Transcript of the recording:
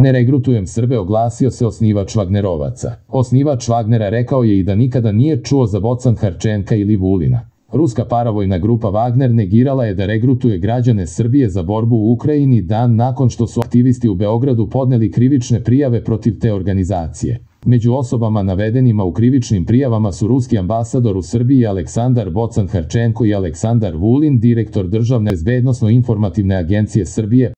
Ne regrutujem Srbe, oglasio se osnivač Vagnerovaca. Osnivač Vagnera rekao je i da nikada nije čuo za Bocan Harčenka ili Vulina. Ruska paravojna grupa Wagner negirala je da regrutuje građane Srbije za borbu u Ukrajini dan nakon što su aktivisti u Beogradu podneli krivične prijave protiv te organizacije. Među osobama navedenima u krivičnim prijavama su ruski ambasador u Srbiji Aleksandar Bocan Harčenko i Aleksandar Vulin, direktor Državne bezbednosno informativne agencije Srbije,